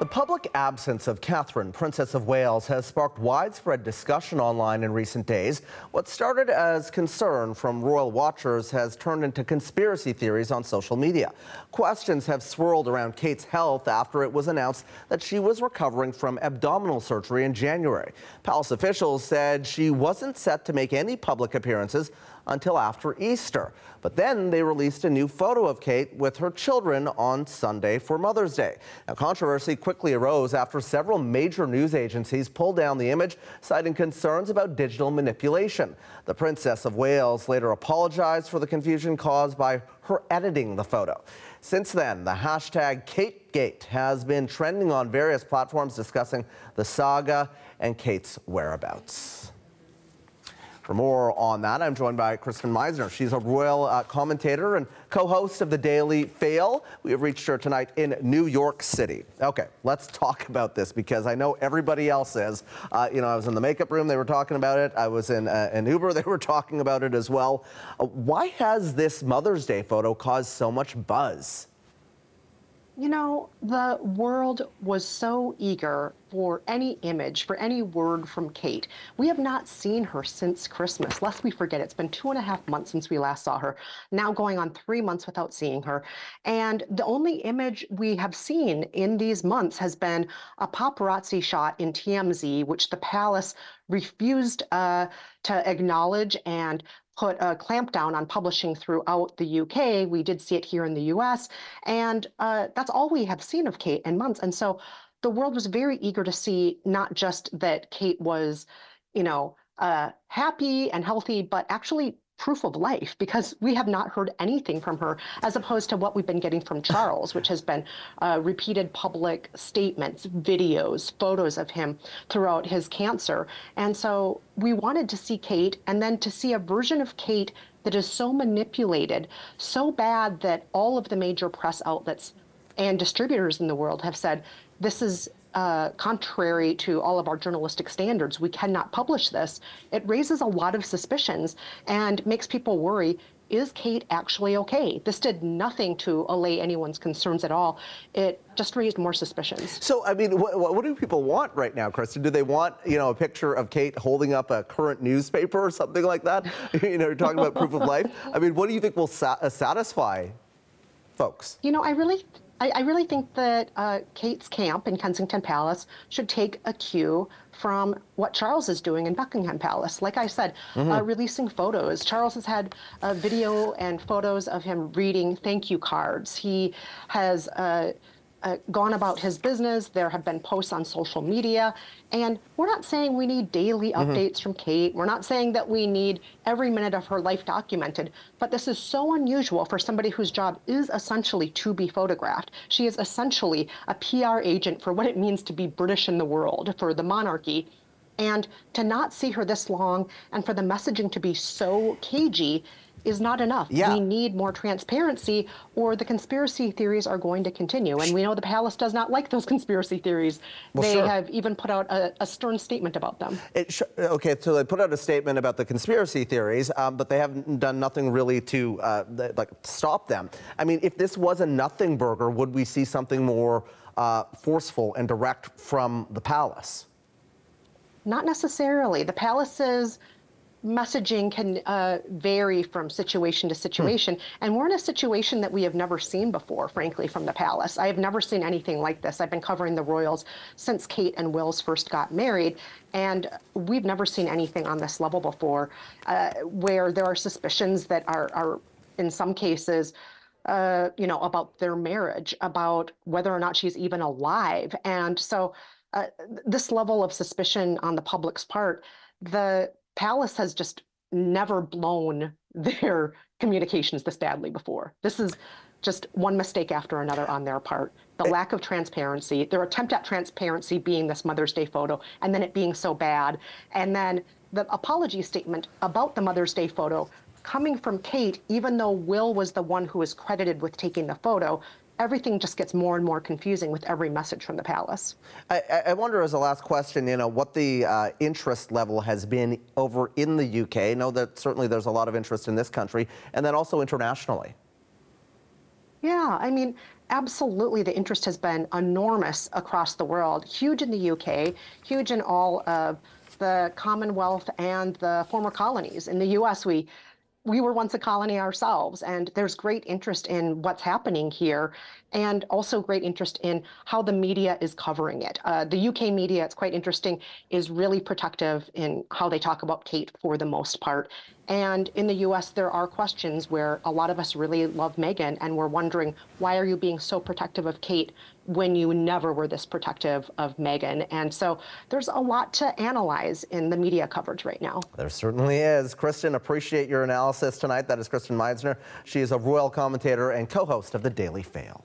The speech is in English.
The public absence of Catherine, Princess of Wales, has sparked widespread discussion online in recent days. What started as concern from royal watchers has turned into conspiracy theories on social media. Questions have swirled around Kate's health after it was announced that she was recovering from abdominal surgery in January. Palace officials said she wasn't set to make any public appearances until after Easter. But then they released a new photo of Kate with her children on Sunday for Mother's Day. Now, controversy quickly arose after several major news agencies pulled down the image, citing concerns about digital manipulation. The Princess of Wales later apologized for the confusion caused by her editing the photo. Since then, the hashtag KateGate has been trending on various platforms discussing the saga and Kate's whereabouts. For more on that, I'm joined by Kristen Meinzer. She's a royal uh, commentator and co-host of the Daily Fail. We have reached her tonight in New York City. Okay, let's talk about this because I know everybody else is. Uh, you know, I was in the makeup room, they were talking about it. I was in uh, an Uber, they were talking about it as well. Uh, why has this Mother's Day photo caused so much buzz? You know, the world was so eager for any image, for any word from Kate. We have not seen her since Christmas, lest we forget. It's been two and a half months since we last saw her, now going on three months without seeing her. And the only image we have seen in these months has been a paparazzi shot in TMZ, which the palace refused uh, to acknowledge and put a clampdown on publishing throughout the UK. We did see it here in the US. And uh, that's all we have seen of Kate in months. And so the world was very eager to see not just that Kate was, you know, uh, happy and healthy, but actually proof of life because we have not heard anything from her as opposed to what we've been getting from Charles, which has been uh, repeated public statements, videos, photos of him throughout his cancer. And so we wanted to see Kate and then to see a version of Kate that is so manipulated, so bad that all of the major press outlets and distributors in the world have said this is uh, contrary to all of our journalistic standards, we cannot publish this, it raises a lot of suspicions and makes people worry is Kate actually okay? This did nothing to allay anyone's concerns at all. It just raised more suspicions. So, I mean, what, what, do people want right now, Kristen? Do they want, you know, a picture of Kate holding up a current newspaper or something like that? you know, you're talking about proof of life. I mean, what do you think will sa satisfy folks? You know, I really I, I really think that uh, Kate's camp in Kensington Palace should take a cue from what Charles is doing in Buckingham Palace. Like I said, mm-hmm. uh, releasing photos. Charles has had a video and photos of him reading thank you cards. He has. Uh, uh, gone about his business. There have been posts on social media. And we're not saying we need daily mm-hmm. updates from Kate. We're not saying that we need every minute of her life documented. But this is so unusual for somebody whose job is essentially to be photographed. She is essentially a PR agent for what it means to be British in the world, for the monarchy. And to not see her this long and for the messaging to be so cagey is not enough. Yeah. We need more transparency or the conspiracy theories are going to continue. And we know the palace does not like those conspiracy theories. Well, they sure. have even put out a, a, stern statement about them. okay, so they put out a statement about the conspiracy theories, um, but they haven't done nothing really to uh, like stop them. I mean, if this was a nothing burger, would we see something more uh, forceful and direct from the palace? Not necessarily. The palace is messaging can uh, vary from situation to situation. Hmm. And we're in a situation that we have never seen before, frankly, from the palace. I have never seen anything like this. I've been covering the royals since Kate and Wills first got married. And we've never seen anything on this level before, uh, where there are suspicions that are, are in some cases, uh, you know, about their marriage, about whether or not she's even alive. And so, uh, this level of suspicion on the public's part, the Palace has just never blown their communications this badly before. This is just one mistake after another on their part. The lack of transparency, their attempt at transparency being this Mother's Day photo, and then it being so bad. And then the apology statement about the Mother's Day photo coming from Kate, even though Will was the one who was credited with taking the photo, everything just gets more and more confusing with every message from the palace. I, I wonder, as a last question, you know, what the uh, interest level has been over in the UK. I know that certainly there's a lot of interest in this country, and then also internationally. Yeah, I mean, Absolutely, the interest has been enormous across the world, huge in the UK, huge in all of the Commonwealth and the former colonies. In the US, we we were once a colony ourselves, and there's great interest in what's happening here, and also great interest in how the media is covering it. Uh, the UK media, it's quite interesting, is really protective in how they talk about Kate for the most part. And in the US, there are questions where a lot of us really love Meghan, and we're wondering, why are you being so protective of Kate when you never were this protective of Meghan? And so there's a lot to analyze in the media coverage right now. There certainly is. Kristen, appreciate your analysis tonight. That is Kristen Meinzer. She is a royal commentator and co host of The Daily Fail.